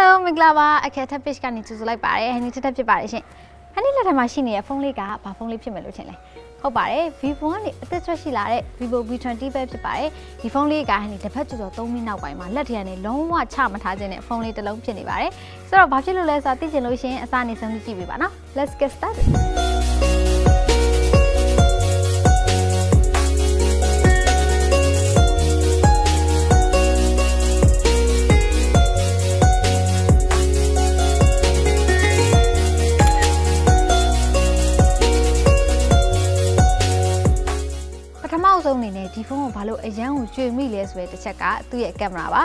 Hello မင်္ဂလာပါအခဲထက် page ကနေကြိုဆိုလိုက်ပါတယ်ဟန်နီထက်ထက်ဖြစ်ပါတယ်ရှင်ဟန်နီလက်ထမှာရှိနေတဲ့ဖုန်းလေးကဘာဖုန်းလေးဖြစ်မယ်လို့ထင်လဲဟုတ်ပါတယ် Vivo ကနေအသက်ထွက်ရှိလာတဲ့ Vivo V20 ပဲဖြစ်ပါတယ်ဒီဖုန်းလေးကဟန်နီတစ်ဖက်ကျော်ကျော်3မိနစ်နောက်ပိုင်းမှာလက်ထရကနေလုံးဝချမထားခြင်းနဲ့ဖုန်းလေးတစ်လုံးဖြစ်နေပါတယ်ဆိုတော့ဘာဖြစ်လို့လဲဆိုတာသိချင်လို့ရှင်အစနေဆုံးကြည့်ပေးပါနော် Let's get started ဆုံးအနေနဲ့ဒီဖုန်းကိုဘာလို့အရန်ကိုကျွေမိလဲဆိုတဲ့တစ်ချက်ကသူ့ရဲ့ကင်မရာပါ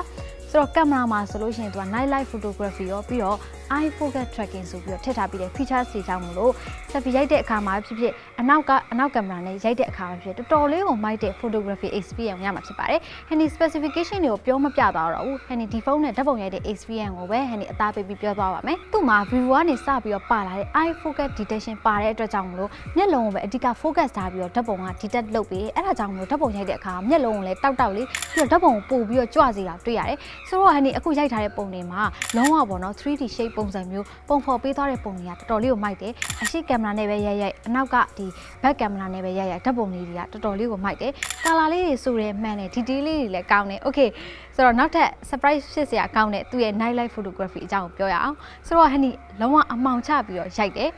ဆိုတော့ကင်မရာမှာဆိုလို့ရှိရင်သူက night light photography ရောပြီးတော့ eye focus tracking ဆိုပြီးတော့ထည့်ထားပြီးတဲ့ features တွေကြောင့်မလို့ selfie ရိုက်တဲ့အခါမှာဖြစ်ဖြစ်အနောက်ကအနောက်ကင်မရာနဲ့ရိုက်တဲ့အခါမှာဖြစ်တော်တော်လေးကိုမိုက်တဲ့ photography experience ရမှာဖြစ်ပါတယ်။ Handy specification တွေကိုပြောမပြသွားတော့ဘူး။ Handy ဒီဖုန်းနဲ့ဓာတ်ပုံရိုက်တဲ့ experience ကိုပဲ Handy အသားပေးပြီးပြောသွားပါမယ်။သူ့မှာ vivo ကနေစပြီးတော့ပါလာတဲ့ eye focus detection ပါတဲ့အတွက်ကြောင့်မလို့မျက်လုံးကိုပဲအဓိက focus ထားပြီးတော့ဓာတ်ပုံက detect လုပ်ပြီးအဲ့ဒါကြောင့်မလို့ဓာတ်ပုံရိုက်တဲ့အခါမျက်လုံးကိုလည်းတောက်တောက်လေးပြီးတော့ဓာတ်ပုံကိုပို့ပြီးတော့ကြွစေတာတွေ့ရတယ်။ဆိုတော့ Handy အခုရိုက်ထားတဲ့ပုံတွေမှာလုံးဝပေါ့နော် 3D shape ပုံစံမျိုးပုံဖော်ပေးသွားတဲ့ပုံတွေကတော်တော်လေးကိုမိုက်တယ်အရှိကင်မရာနဲ့ပဲရိုက်ရိုက်အနောက်ကဒီ back camera နဲ့ပဲရိုက်ရိုက်ဓာတ်ပုံလေးတွေကတော်တော်လေးကိုမိုက်တယ်ကာလာလေးတွေဆိုရဲမှန်တယ် detail လေးတွေလည်းကောင်းတယ် okay ဆိုတော့နောက်ထပ် surprise ဖြစ်စရာကောင်းတဲ့သူ့ရဲ့ night light photography အကြောင်းကိုပြောရအောင်ဆိုတော့ဟန်နီလုံးဝအမောင်ချပြီးတော့ရိုက်တယ်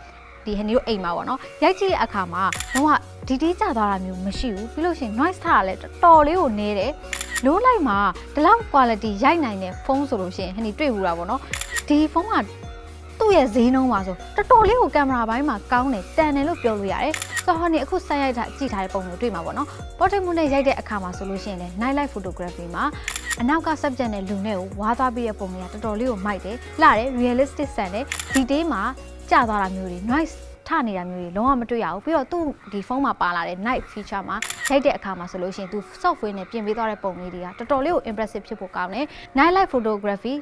ဒီဟန်နီတို့အိမ်မှာပေါ့နော်ရိုက်ကြည့်တဲ့အခါမှာလုံးဝဒီတီးကျသွားတာမျိုးမရှိဘူးပြီးလို့ရှိရင် noise ထားတာလည်းတော်တော်လေးကိုနေတယ် လိုးလိုက်မှာဒီလောက် quality ရိုက်နိုင်တဲ့ဖုန်းဆိုလို့ရှိရင်ဟန်နီတွေ့ဘူးတာပေါ့နော်ဒီဖုန်းကသူ့ရဲ့ဈေးနှုန်းပါဆိုတော်တော်လေးကိုကင်မရာပိုင်းမှာကောင်းတယ်တန်တယ်လို့ပြောလို့ရတယ်ဆိုတော့ဟိုနေအခုဆက်ရိုက်တာကြည့်ထားတဲ့ပုံကိုတွေ့မှာပေါ့နော် portrait mode နဲ့ရိုက်တဲ့အခါမှာဆိုလို့ရှိရင်လည်း night light photography မှာအနောက်က subject နဲ့လူနဲ့ကိုဝါးသွားပြီးတဲ့ပုံတွေကတော်တော်လေးကိုမိုက်တယ်လှတယ် realistic ဆန်တယ် detail မှာကျသွားတာမျိုးတွေ noise ထနေတာမျိုးတွေလုံးဝမတွေ့ရဘူးပြီးတော့သူ့ဒီဖုန်းမှာပါလာတဲ့ night feature မှာရိုက်တဲ့အခါမှာဆိုလို့ရှိရင်သူ software နဲ့ပြင်ပေးသွားတဲ့ပုံလေးတွေကတော်တော်လေးကို impressive ဖြစ်ဖို့ကောင်းတယ် night light photography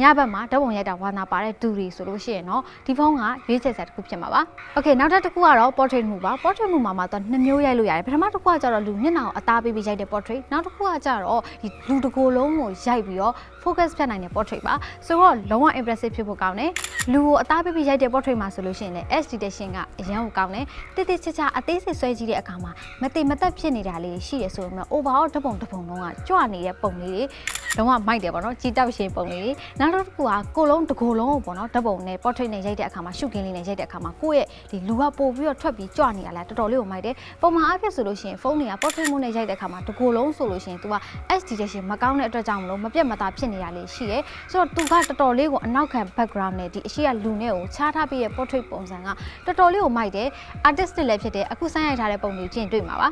ညဘက်မှာဓာတ်ပုံရိုက်တာဝါနာပါတဲ့ဒူတွေဆိုလို့ရှိရင်တော့ဒီဖုန်းကရွေးချယ်စရာတစ်ခုဖြစ်မှာပါ okay နောက်ထပ်တစ်ခုကတော့ portrait မှုပါ portrait မှုမှာမှာတော့နှစ်မျိုးရိုက်လို့ရတယ်ပထမတစ်ခုကကျတော့လူမျက်နှာကိုအသားပေးပြီးရိုက်တဲ့ portrait နောက်တစ်ခုကကျတော့ဒီလူတစ်ကိုယ်လုံးကိုရိုက်ပြီးတော့ focus ဖြတ်နိုင်တဲ့ portrait ပါဆိုတော့လုံးဝ impressive ဖြစ်ဖို့ကောင်းတယ်လူကိုအသားပေးပြီးရိုက်တဲ့ portrait မှာဆိုလို့ရှိရင်လည်း SD detection ကအရန်ကိုကောင်းတယ်တိတိကျကျအသေးစိတ်ဆွဲကြည့်တဲ့အခါမှာမတိမသက်ဖြစ်နေတာလေးရှိတယ်ဆိုပေမဲ့ overall ဓပုံဓပုံလုံးကကြွနေတဲ့ပုံလေးတွေလုံးဝမိုက်တယ်ပေါ့နော်ကြီးတောက်ရှင်ပုံလေးတွေနောက်တစ်ခုကကိုလုံးတကိုလုံးကိုပေါ့နော်ဓပုံနဲ့ portrait နဲ့ရိုက်တဲ့အခါမှာရှုကင်းလေးနဲ့ရိုက်တဲ့အခါမှာကိုယ့်ရဲ့ဒီလူကပို့ပြီးတော့ထွက်ပြီးကြွနေတာလဲတော်တော်လေးကိုမိုက်တယ်ပုံမှန်အဖြစ်ဆိုလို့ရှိရင်ဖုန်းတွေက portrait mode နဲ့ရိုက်တဲ့အခါမှာတကိုလုံးဆိုလို့ရှိရင် तू က SD detection မကောင်းတဲ့အတွက်ကြောင့်မလို့မပြတ်မသားဖြစ်နေတာလေးရှိတယ်ဆိုတော့ तू ကတော်တော်လေးကိုအနောက်ခံ background နဲ့ဒီအရှိကလူနဲ့ကိုချားထားပြီးရဲ့ portrait ပုံစံကတော်တော်လေးကိုမိုက်တယ် artistic လည်းဖြစ်တယ်အခုစမ်းရိုက်ထားတဲ့ပုံတွေကိုကြည့်တွေ့မှာပါ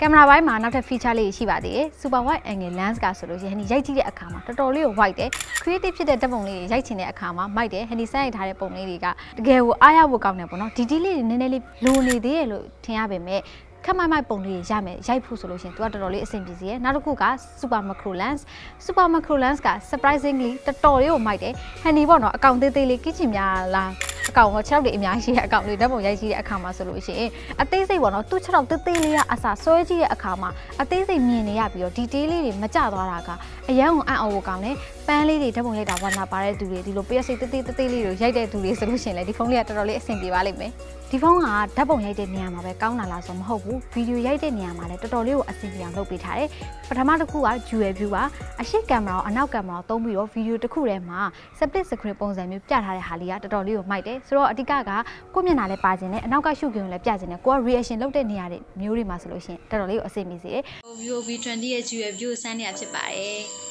ကင်မရာပိုင်းမှာနောက်ထပ် feature လေးရှိပါသေးတယ် super wide angle lens ကဆိုလို့ရှိရင်ဟန်ဒီရိုက်ကြည့်တဲ့အခါမှာတော်တော်လေးကို wide တယ် creative ဖြစ်တဲ့ဓာတ်ပုံလေးတွေရိုက်ချင်တဲ့အခါမှာမိုက်တယ်ဟန်ဒီဆက်ရိုက်ထားတဲ့ပုံလေးတွေကတကယ်ကိုအားရဖို့ကောင်းတယ်ပေါ့နော်ဒီဒီလေးတွေနည်းနည်းလေးလိုနေသေးတယ်လို့ထင်ရပေမဲ့ခက်မိုက်မိုက်ပုံလေးရမယ်ရိုက်ဖို့ဆိုလို့ရှိရင် तू ကတော်တော်လေးအဆင်ပြေစီရယ်နောက်တစ်ခုက super macro lens super macro lens က surprisingly တော်တော်လေးကိုမိုက်တယ်ဟန်ဒီပေါ့နော်အကောင့်သေးသေးလေးကစ်ချင်များလား အကောင်က6တွေအများကြီးရဲ့အကောင်လေးဓာတ်ပုံရိုက်ကြည့်တဲ့အခါမှာဆိုလို့ရှိရင်အသေးစိတ်ပေါ့နော်သူ့6သေးသေးလေးကအစာဆွဲကြည့်တဲ့အခါမှာအသေးစိတ်မြင်နေရပြီးတော့ detail လေးတွေမကျသွားတာကအရန်ကိုအံ့ဩဖို့ကောင်းတယ် ပန်းလေးတွေဓာတ်ပုံရိုက်တာဝါနာပါတဲ့သူတွေဒီလို PS သေးသေးသေးလေးတွေရိုက်တဲ့သူတွေဆိုလို့ရှိရင်လည်းဒီဖုန်းလေးကတော်တော်လေးအဆင်ပြေပါလိမ့်မယ်ဒီဖုန်းကဓာတ်ပုံရိုက်တဲ့နေရာမှာပဲကောင်းတာလားဆိုမဟုတ်ဘူးဗီဒီယိုရိုက်တဲ့နေရာမှာလည်းတော်တော်လေးကိုအဆင်ပြေအောင်လုပ်ပေးထားတယ်ပထမတစ်ခုက dual view ပါအရှိကင်မရာအနောက်ကင်မရာသုံးပြီးတော့ဗီဒီယိုတစ်ခုထဲမှာ split screen ပုံစံမျိုးပြထားတဲ့ဟာလေးကတော်တော်လေးကိုမိုက်တယ်ဆိုတော့အဓိကကကိုမျက်နှာလည်းပါခြင်းနဲ့အနောက်ကရှုပ်ကင်ကိုလည်းပြခြင်းနဲ့ကိုက reaction လုပ်တဲ့နေရာတွေမျိုးတွေမှာဆိုလို့ရှိရင်တော်တော်လေးကိုအဆင်ပြေစေတယ် Vivo V20 ရဲ့ dual view စမ်းနေရဖြစ်ပါတယ်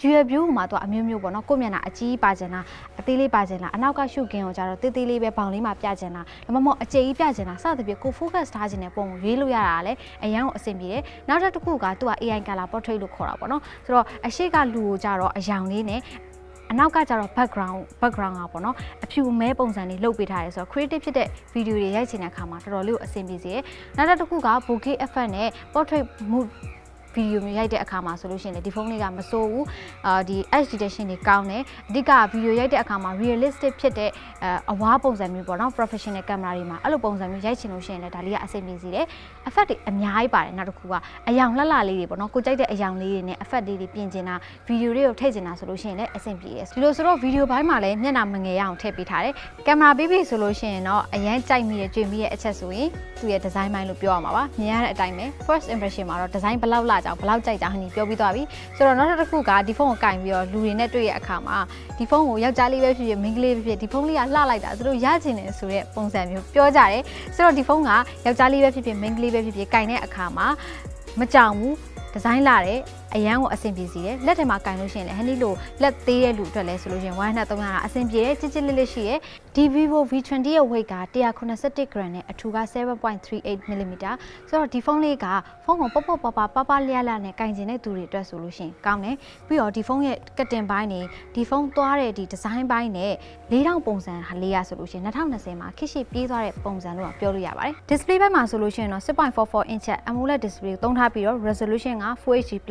dual view မှာတော့အမျိုးမျိုးပေါ့နော်ကိုမျက်နှာအကြီးပါခြင်းလားအသေးလေးပါခြင်းလားအနောက်ကရှုကင်ကိုကြတော့တေးသေးလေးပဲဘောင်လေးမှာပြခြင်းလားဒါမှမဟုတ်အကျယ်ကြီးပြခြင်းလားစသဖြင့်ကို focus ထားခြင်းတဲ့ပုံကိုရွေးလို့ရတာလည်းအရန်ကိုအဆင်ပြေတယ်နောက်တစ်ခုကသူက AI color portrait လို့ခေါ်တာပေါ့နော်ဆိုတော့အရှိကလူကိုကြတော့အယောင်လေးနဲ့အနောက်ကကျတော့ background background ကပေါ့နော်အဖြူမဲပုံစံလေးလုပ်ပေးထားတယ်ဆိုတော့ creative ဖြစ်တဲ့ video တွေရိုက်ချင်တဲ့အခါမှာတော်တော်လေးကိုအဆင်ပြေစေတယ်နောက်တစ်ခုက bokeh effect နဲ့ portrait mood ဗီဒီယိုမျိုးရိုက်တဲ့အခါမှာဆိုလို့ရှိရင်လေဒီဖုန်းလေးကမစိုးဘူးအာဒီ HD detection တွေကောင်းတယ်အဓိကဗီဒီယိုရိုက်တဲ့အခါမှာ realistic ဖြစ်တဲ့အဝါပုံစံမျိုးပေါ့နော် professional camera တွေမှာအဲ့လိုပုံစံမျိုးရိုက်ချင်လို့ရှိရင်လည်းဒါလေးကအဆင်ပြေစေတယ် effect တွေအများကြီးပါတယ်နောက်တစ်ခုကအယောင်လှလှလေးတွေပေါ့နော်ကိုကြိုက်တဲ့အယောင်လေးတွေနဲ့ effect လေးတွေပြင်ချင်တာဗီဒီယိုတွေကိုထည့်ချင်တာဆိုလို့ရှိရင်လည်းအဆင်ပြေတယ်ဒီလိုဆိုတော့ဗီဒီယိုဘိုင်းမှာလည်းမျက်နှာမငယ်ရအောင်ထည့်ပေးထားတယ်ကင်မရာပြီးပြီဆိုလို့ရှိရင်တော့အရန်ကြိုက်မိရဲ့ကြွေမိရဲ့အချက်ဆိုရင်သူ့ရဲ့ design ပိုင်းလို့ပြောရမှာပါမြင်ရတဲ့အတိုင်းပဲ first impression မှာတော့ design ဘယ်လောက်လာကြအောင်ဘယ်လောက်ကြိုက်ကြအောင်ဟင်းပြောပြီးသွားပြီဆိုတော့နောက်တစ်ခုကဒီဖုန်းကိုကင်ပြီးတော့လူတွေနဲ့တွေ့ရအခါမှာဒီဖုန်းကိုယောက်ျားလေးပဲဖြစ်ဖြစ်မိန်းကလေးပဲဖြစ်ဖြစ်ဒီဖုန်းလေးကလှလိုက်တာသူတို့ရချင်တယ်ဆိုတဲ့ပုံစံမျိုးပြောကြတယ်ဆိုတော့ဒီဖုန်းကယောက်ျားလေးပဲဖြစ်ဖြစ်မိန်းကလေးပဲဖြစ်ဖြစ်ကင်တဲ့အခါမှာမကြောင်ဘူးဒီဇိုင်းလာတယ် အရန်ကိုအဆင်ပြေစေတယ်လက်ထဲမှာကင်လို့ရှိရင်လည်းဟန်ဒီလိုလက်သေးတဲ့လူအတွက်လည်းဆိုလို့ရှိရင်100နဲ့300တာအဆင်ပြေတယ်ချစ်ချစ်လေးလေးရှိရဲ့ဒီ Vivo V20 ရဲ့ weight က191 gram နဲ့အထူက7.38 mm ဆိုတော့ဒီဖုန်းလေးကဖုန်းကပေါ့ပေါ့ပါပါပါပါလျားလျားနဲ့ကင်ကျင်တဲ့သူတွေအတွက်ဆိုလို့ရှိရင်ကောင်းတယ်ပြီးတော့ဒီဖုန်းရဲ့ကတ်တင်ပိုင်းနေဒီဖုန်းသွားတဲ့ဒီဒီဇိုင်းပိုင်းနဲ့4000ပုံစံလေးရဆိုလို့ရှိရင်2020မှာခေတ်ရှိပြေးသွားတဲ့ပုံစံလို့ပြောလို့ရပါတယ် display ဘက်မှာဆိုလို့ရှိရင်တော့6.44 inch AMOLED display ကိုသုံးထားပြီးတော့ resolution က 4HD+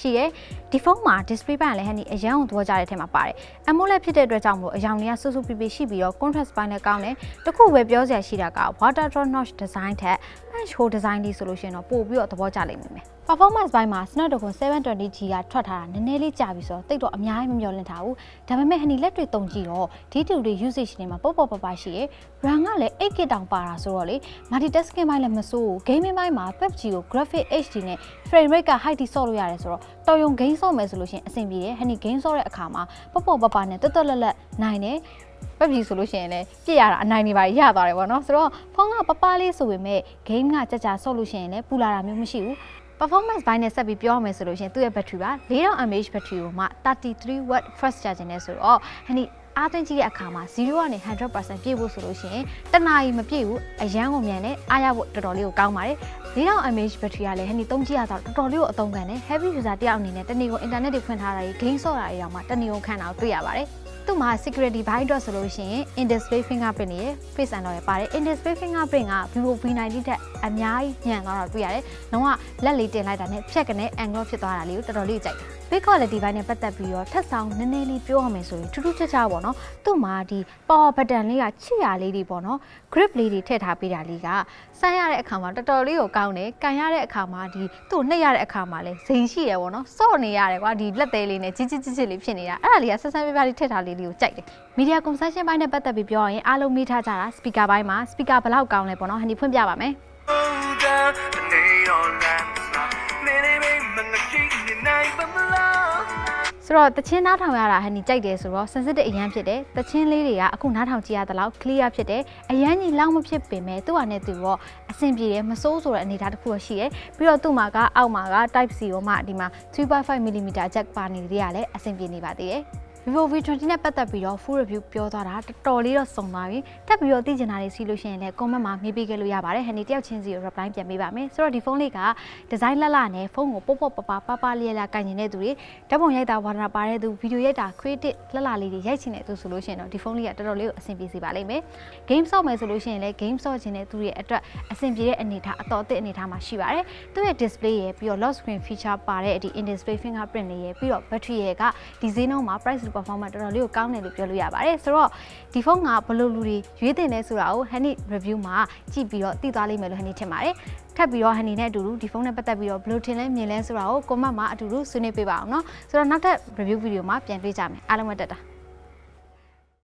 ရှိရယ်ဒီဖုန်းမှာ display ပိုင်းလည်းဟန်ဒီအရန်ကိုသဘောကျတဲ့အထက်မှာပါတယ် AMOLED ဖြစ်တဲ့အတွက်ကြောင့်မို့အရောင်တွေကဆူဆူပီပီရှိပြီးတော့ contrast ပိုင်းလည်းကောင်းတယ်တခုပဲပြောစရာရှိတာက water drop notch design ထက် punch hole design လေးဆိုလို့ရှိရင်တော့ပို့ပြီးတော့သဘောကျလိမ့်မယ် performance ဘိုင်းမှာ Snapdragon 720G ကထွက်ထားတာနည်းနည်းလေးကြာပြီဆိုတော့တိတ်တော့အများကြီးမမျှော်လင့်ထားဘူးဒါပေမဲ့ဟန်ဒီလက်တွေတုံကြည့်တော့ D2 တွေ usage တွေမှာပေါ့ပေါ့ပပရှိရယ် RAM ကလည်း 8GB တောင်ပါတာဆိုတော့လေ multitasking ဘိုင်းလည်းမစိုးဘူး gaming ဘိုင်းမှာ PUBG ကို graphic HD နဲ့ frame rate က high တိဆော့လို့ရတယ်ဆိုတော့တော်ရုံ game ဆော့မယ်ဆိုလို့ရှိရင်အဆင်ပြေတယ်ဟန်ဒီ game ဆော့တဲ့အခါမှာပေါ့ပေါ့ပပနဲ့တွတ်တွတ်လက်လက်နိုင်တယ်ပက်ပြီဆိုလို့ရှိရင်လည်းပြည့်ရတာအနိုင်နေပါရသွားတယ်ပေါ့နော်ဆိုတော့ဖုန်းကပပလေးဆိုပေမဲ့ game ကကြကြဆော့လို့ရှိရင်လည်းပူလာတာမျိုးမရှိဘူး performance ဘိုင်းနဲ့ဆက်ပြီးပြောရမယ်ဆိုလို့ရှိရင်သူ့ရဲ့ battery က4000 mAh battery ကိုမှ 33 watt fast charging နဲ့ဆိုတော့ဟန်ဒီအားသွင်းကြည့်တဲ့အခါမှာ0ကနေ100%ပြည့်ဖို့ဆိုလို့ရှိရင်တနာရီမပြည့်ဘူးအရန်ကိုမြန်တယ်အားရဖို့တော်တော်လေးကိုကောင်းပါတယ်4000 mAh battery ကလည်းဟန်ဒီသုံးကြည့်ရတော့တော်တော်လေးကိုအသုံးခံတယ် heavy user တယောက်အနေနဲ့တနေ့ကို internet တွေဖွင့်ထားတာကြီး game ဆော့တာတွေတောင်မှတနေ့ကိုခံတာကိုတွေ့ရပါတယ် သူ့မှာ security ဘိုင်းအတွက်ဆိုလို့ရှိရင် in display fingerprint နဲ့ face unlock ရပါတယ် in display fingerprint က Vivo V90 တက်အများကြီးညံသွားတာတွေ့ရတယ်။လုံးဝလက်လေးတင်လိုက်တာနဲ့ဖြတ်ကနေ angle ဖြစ်သွားတာလေးကိုတော်တော်လေးကြိုက်တယ်။ big quality ဘိုင်းနဲ့ပတ်သက်ပြီးတော့ထပ်ဆောင်နည်းနည်းလေးပြောရမယ်ဆိုရင်ထူးထူးခြားခြားပေါ့နော်။သူ့မှာဒီ power button လေးကချစ်ရလေးတွေပေါ့နော်။ grip လေးတွေထည့်ထားပေးတာလေးကစမ်းရတဲ့အခါမှာတော်တော်လေးကိုကောင်းတယ်။ကန်ရတဲ့အခါမှာဒီသူ့နှိပ်ရတဲ့အခါမှာလည်းဇိမ်ရှိရပေါ့နော်။စော့နေရတယ်ကွာဒီလက်သေးလေးနဲ့ကြီးကြီးကြီးကြီးလေးဖြစ်နေတာ။အဲ့ဒါလေးကဆက်ဆန်းပြပြလေးထည့်ထားလေးလေးကိုကြိုက်တယ်။ media consumption ဘိုင်းနဲ့ပတ်သက်ပြီးပြောရရင်အားလုံးမိထားကြတာ speaker ဘိုင်းမှာ speaker ဘယ်လောက်ကောင်းလဲပေါ့နော်ဟန်ဒီဖွင့်ပြပါမယ် ဆိုတော့တချင်းနားထောင်ရတာဟန်ဒီကြိုက်တယ်ဆိုတော့ sensitive အရန်ဖြစ်တယ်တချင်းလေးတွေကအခုနားထောင်ကြည့်ရတဲ့လောက် clear ဖြစ်တယ်အရန်ကြီးလောက်မဖြစ်ပေမဲ့သူ့ဟာနဲ့သူတော့အဆင်ပြေတယ်မစိုးဆိုတဲ့အနေအထားတစ်ခုရှိတယ်ပြီးတော့သူ့မှာကအောက်မှာက type C ရောမှဒီမှာ3.5 mm jack ပါနေသေးရလဲအဆင်ပြေနေပါသေးတယ် Vivo V20 နဲ့ပတ်သက်ပြီးတော့ full review ပြောသွားတာတော်တော်လေးတော့စုံသွားပြီ။တက်ပြီးတော့သိချင်တာတွေစီးလို့ရှိရင်လည်း comment မှာမေးပေးခဲ့လို့ရပါတယ်။ဟန်ဒီတယောက်ချင်းစီကို reply ပြန်ပေးပါမယ်။ဆိုတော့ဒီဖုန်းလေးက design လှလှနဲ့ဖုန်းကိုပေါ့ပေါ့ပပပပလေးလေးကင်နေတဲ့သူတွေဓာတ်ပုံရိုက်တာဝါဒနာပါတဲ့သူဗီဒီယိုရိုက်တာ creative လှလှလေးတွေရိုက်ချင်တဲ့သူဆိုလို့ရှိရင်တော့ဒီဖုန်းလေးကတော်တော်လေးကိုအဆင်ပြေစေပါလိမ့်မယ်။ game ဆော့မယ်ဆိုလို့ရှိရင်လည်း game ဆော့ချင်တဲ့သူတွေအတွက်အဆင်ပြေတဲ့အနေအထားအတော်အသစ်အနေအထားမှာရှိပါတယ်။သူ့ရဲ့ display ရဲ့ပြီးတော့ lock screen feature ပါတဲ့ဒီ in display fingerprint တွေရဲ့ပြီးတော့ battery ရဲ့ကဒီဈေးနှုန်းမှာ price to performance တော်တော်လေးကိုကောင်းတယ်လို့ပြောလို့ရပါတယ်ဆိုတော့ဒီဖုန်းကဘယ်လိုလူတွေရွေးတင်လဲဆိုတာကို Honey review မှာကြည့်ပြီးတော့သိသွားလိမ့်မယ်လို့ Honey ထင်ပါတယ်ထပ်ပြီးတော့ Honey နဲ့အတူတူဒီဖုန်းနဲ့ပတ်သက်ပြီးတော့ဘယ်လိုထင်လဲမြင်လဲဆိုတာကို comment မှာအတူတူဆွေးနွေးပေးပါအောင်เนาะဆိုတော့နောက်ထပ် review video မှာပြန်တွေ့ကြမယ်အားလုံးပဲတက်တာ